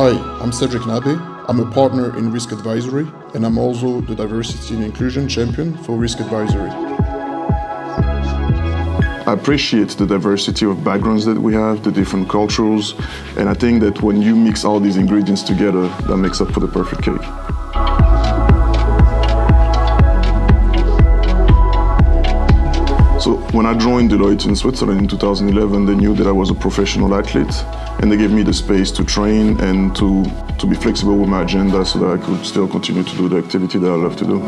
Hi, I'm Cedric Nabe. I'm a partner in Risk Advisory, and I'm also the Diversity and Inclusion Champion for Risk Advisory. I appreciate the diversity of backgrounds that we have, the different cultures, and I think that when you mix all these ingredients together, that makes up for the perfect cake. So when I joined Deloitte in Switzerland in 2011, they knew that I was a professional athlete and they gave me the space to train and to, to be flexible with my agenda so that I could still continue to do the activity that I love to do.